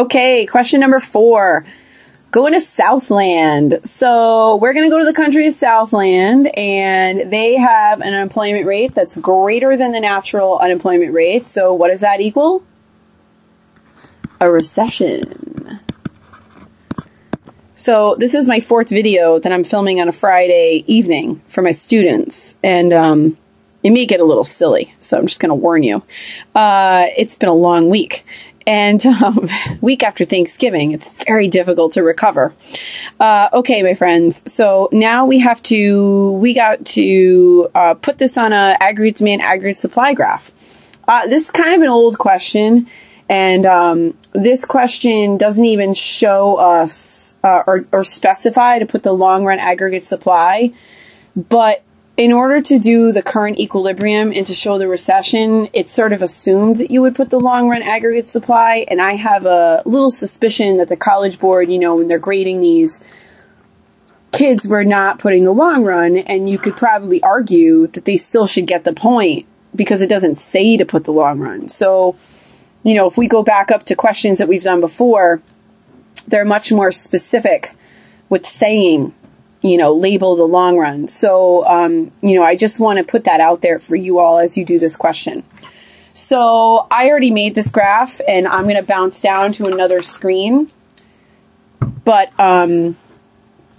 Okay, question number four. Going to Southland. So we're going to go to the country of Southland, and they have an unemployment rate that's greater than the natural unemployment rate. So what does that equal? A recession. So this is my fourth video that I'm filming on a Friday evening for my students, and um, it may get a little silly, so I'm just going to warn you. Uh, it's been a long week. And um, week after Thanksgiving, it's very difficult to recover. Uh, okay, my friends. So now we have to we got to uh, put this on a aggregate demand aggregate supply graph. Uh, this is kind of an old question, and um, this question doesn't even show us uh, or, or specify to put the long run aggregate supply, but in order to do the current equilibrium and to show the recession, it's sort of assumed that you would put the long run aggregate supply. And I have a little suspicion that the College Board, you know, when they're grading these, kids were not putting the long run. And you could probably argue that they still should get the point because it doesn't say to put the long run. So, you know, if we go back up to questions that we've done before, they're much more specific with saying you know, label the long run. So, um, you know, I just want to put that out there for you all as you do this question. So I already made this graph and I'm going to bounce down to another screen, but um,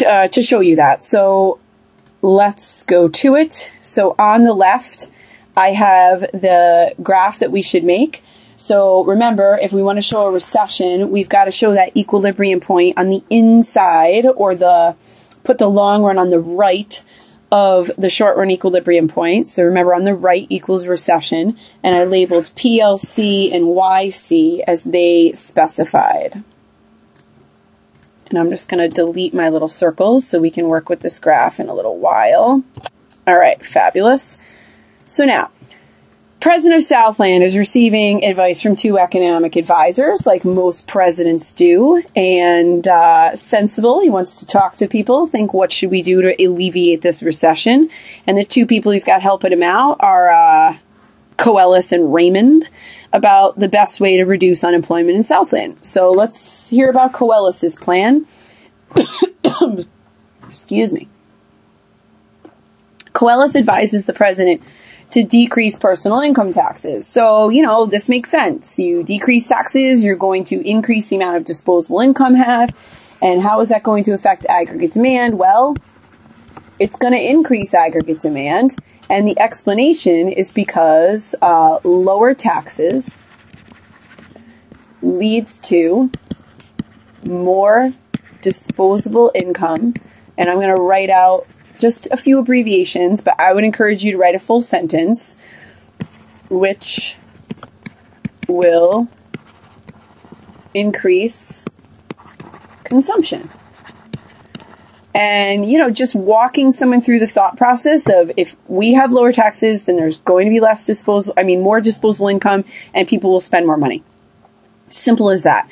uh, to show you that. So let's go to it. So on the left, I have the graph that we should make. So remember, if we want to show a recession, we've got to show that equilibrium point on the inside or the put the long run on the right of the short run equilibrium point. So remember on the right equals recession, and I labeled PLC and YC as they specified. And I'm just going to delete my little circles so we can work with this graph in a little while. All right, fabulous. So now, President of Southland is receiving advice from two economic advisors, like most presidents do, and uh, sensible. He wants to talk to people, think what should we do to alleviate this recession. And the two people he's got helping him out are uh, Coelus and Raymond about the best way to reduce unemployment in Southland. So let's hear about Coelus's plan. Excuse me. Coelus advises the president to decrease personal income taxes. So, you know, this makes sense. You decrease taxes, you're going to increase the amount of disposable income have. And how is that going to affect aggregate demand? Well, it's going to increase aggregate demand. And the explanation is because uh, lower taxes leads to more disposable income. And I'm going to write out just a few abbreviations, but I would encourage you to write a full sentence, which will increase consumption. And, you know, just walking someone through the thought process of if we have lower taxes, then there's going to be less disposable, I mean, more disposable income and people will spend more money. Simple as that.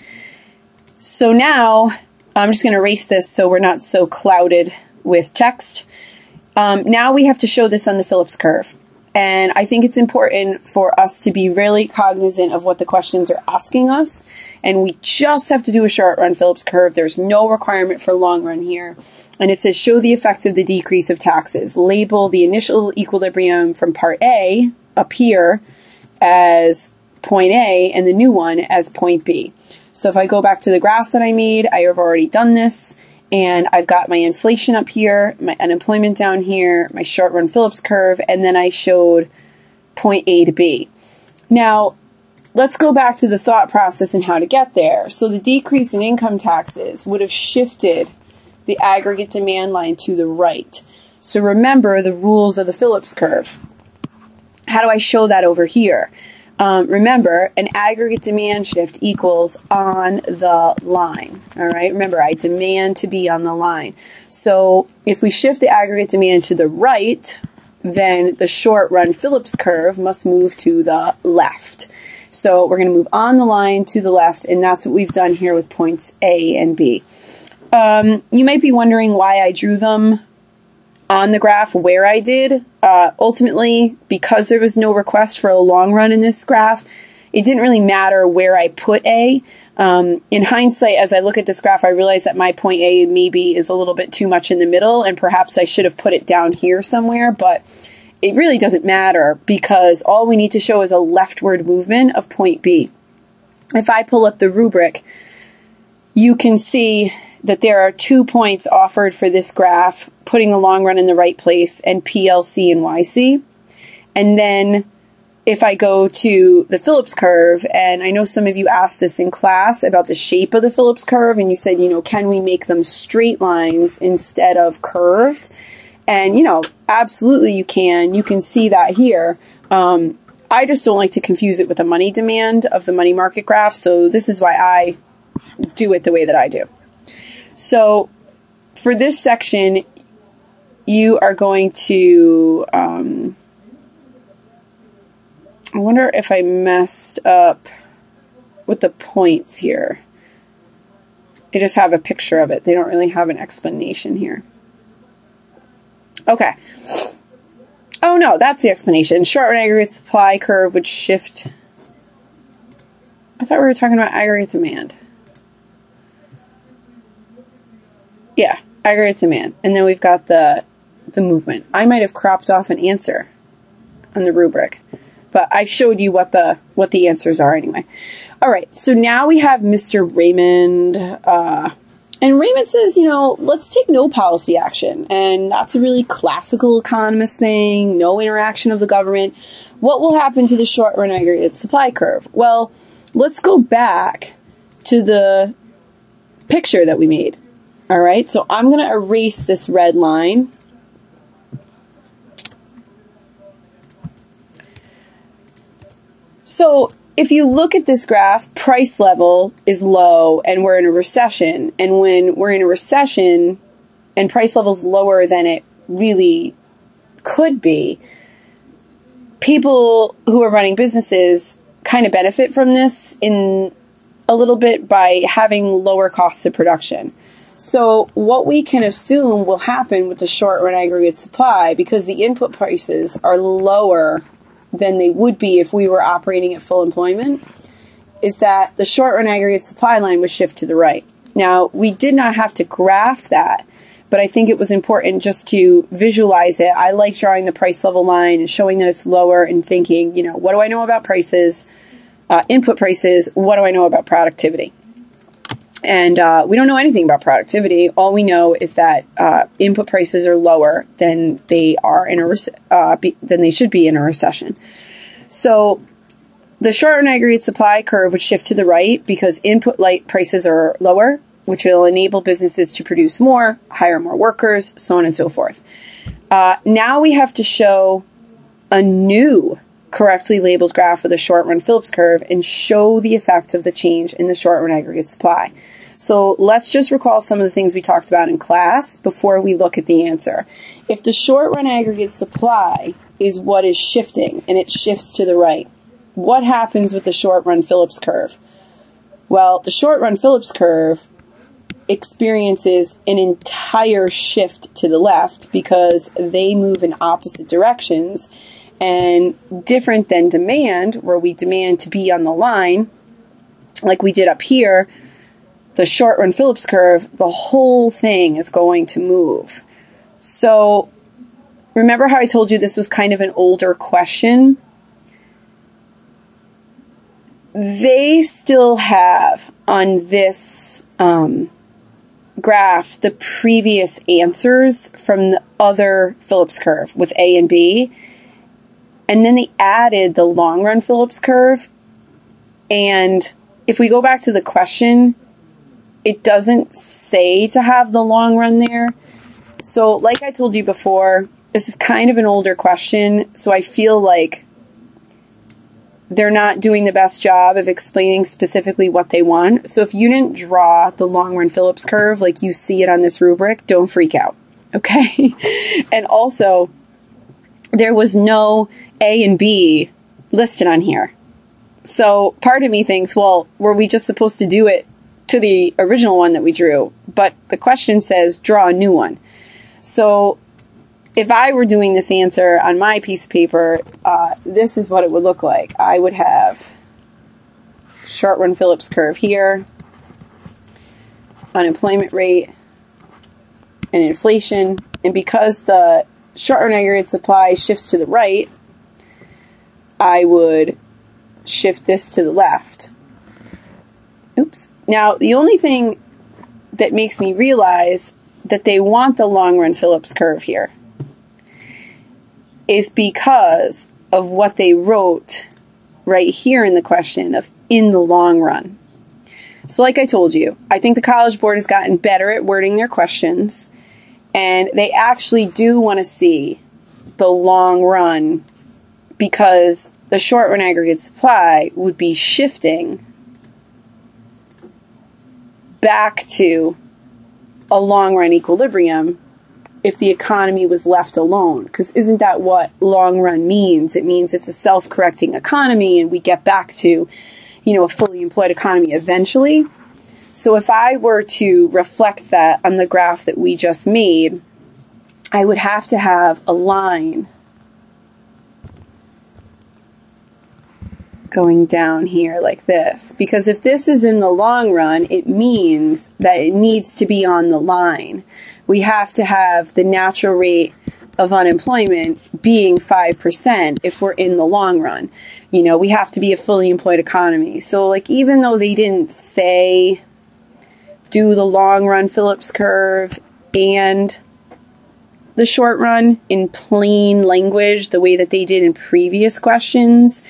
So now I'm just going to erase this so we're not so clouded with text. Um, now we have to show this on the Phillips curve. And I think it's important for us to be really cognizant of what the questions are asking us. And we just have to do a short run Phillips curve. There's no requirement for long run here. And it says show the effect of the decrease of taxes. Label the initial equilibrium from part A up here as point A and the new one as point B. So if I go back to the graph that I made, I have already done this and I've got my inflation up here, my unemployment down here, my short run Phillips curve, and then I showed point A to B. Now, let's go back to the thought process and how to get there. So the decrease in income taxes would have shifted the aggregate demand line to the right. So remember the rules of the Phillips curve. How do I show that over here? Um, remember, an aggregate demand shift equals on the line. All right, remember, I demand to be on the line. So if we shift the aggregate demand to the right, then the short run Phillips curve must move to the left. So we're going to move on the line to the left, and that's what we've done here with points A and B. Um, you might be wondering why I drew them on the graph where I did. Uh, ultimately, because there was no request for a long run in this graph, it didn't really matter where I put A. Um, in hindsight, as I look at this graph, I realize that my point A maybe is a little bit too much in the middle, and perhaps I should have put it down here somewhere, but it really doesn't matter because all we need to show is a leftward movement of point B. If I pull up the rubric, you can see that there are two points offered for this graph, putting the long run in the right place and PLC and YC. And then if I go to the Phillips curve, and I know some of you asked this in class about the shape of the Phillips curve, and you said, you know, can we make them straight lines instead of curved? And, you know, absolutely you can. You can see that here. Um, I just don't like to confuse it with the money demand of the money market graph, so this is why I do it the way that I do. So for this section, you are going to, um, I wonder if I messed up with the points here. They just have a picture of it. They don't really have an explanation here. Okay. Oh no, that's the explanation. Short run aggregate supply curve would shift. I thought we were talking about aggregate demand. Yeah, i agree aggregate demand. And then we've got the the movement. I might have cropped off an answer on the rubric, but I showed you what the what the answers are anyway. All right, so now we have Mr. Raymond, uh, and Raymond says, you know, let's take no policy action, and that's a really classical economist thing. No interaction of the government. What will happen to the short run aggregate supply curve? Well, let's go back to the picture that we made. All right, so I'm going to erase this red line. So if you look at this graph, price level is low and we're in a recession. And when we're in a recession and price level is lower than it really could be, people who are running businesses kind of benefit from this in a little bit by having lower costs of production. So, what we can assume will happen with the short run aggregate supply because the input prices are lower than they would be if we were operating at full employment is that the short run aggregate supply line would shift to the right. Now, we did not have to graph that, but I think it was important just to visualize it. I like drawing the price level line and showing that it's lower and thinking, you know, what do I know about prices, uh, input prices? What do I know about productivity? And uh, we don't know anything about productivity. All we know is that uh, input prices are lower than they are in a uh, be, than they should be in a recession. So the short run aggregate supply curve would shift to the right because input light prices are lower, which will enable businesses to produce more, hire more workers, so on and so forth. Uh, now we have to show a new correctly labeled graph of the short run Phillips curve and show the effect of the change in the short run aggregate supply. So let's just recall some of the things we talked about in class before we look at the answer. If the short run aggregate supply is what is shifting and it shifts to the right, what happens with the short run Phillips curve? Well, the short run Phillips curve experiences an entire shift to the left because they move in opposite directions and different than demand, where we demand to be on the line, like we did up here, the short run Phillips curve, the whole thing is going to move. So remember how I told you this was kind of an older question? They still have on this um, graph the previous answers from the other Phillips curve with A and B and then they added the long run Phillips curve. And if we go back to the question, it doesn't say to have the long run there. So, like I told you before, this is kind of an older question. So I feel like they're not doing the best job of explaining specifically what they want. So if you didn't draw the long run Phillips curve like you see it on this rubric, don't freak out. Okay. and also, there was no A and B listed on here. So part of me thinks, well, were we just supposed to do it to the original one that we drew? But the question says draw a new one. So if I were doing this answer on my piece of paper, uh, this is what it would look like. I would have short run Phillips curve here, unemployment rate, and inflation. And because the short run aggregate supply shifts to the right, I would shift this to the left. Oops. Now, the only thing that makes me realize that they want the long run Phillips curve here is because of what they wrote right here in the question of in the long run. So, like I told you, I think the College Board has gotten better at wording their questions, and they actually do want to see the long run because the short run aggregate supply would be shifting back to a long run equilibrium if the economy was left alone. Because isn't that what long run means? It means it's a self correcting economy and we get back to, you know, a fully employed economy eventually. So if I were to reflect that on the graph that we just made, I would have to have a line going down here like this. Because if this is in the long run, it means that it needs to be on the line. We have to have the natural rate of unemployment being 5% if we're in the long run. You know, we have to be a fully employed economy. So, like, even though they didn't say do the long run Phillips curve and the short run in plain language, the way that they did in previous questions,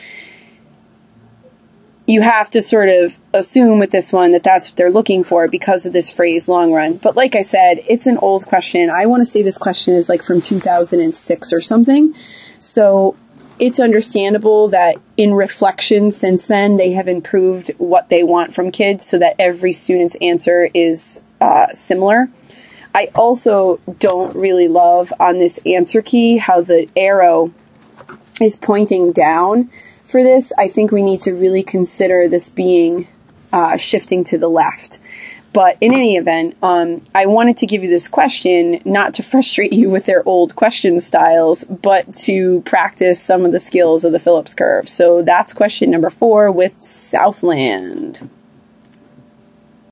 you have to sort of assume with this one that that's what they're looking for because of this phrase long run. But like I said, it's an old question. I want to say this question is like from 2006 or something. So it's understandable that in reflection since then, they have improved what they want from kids so that every student's answer is uh, similar. I also don't really love on this answer key how the arrow is pointing down for this, I think we need to really consider this being uh, shifting to the left. But in any event, um, I wanted to give you this question not to frustrate you with their old question styles, but to practice some of the skills of the Phillips curve. So that's question number four with Southland.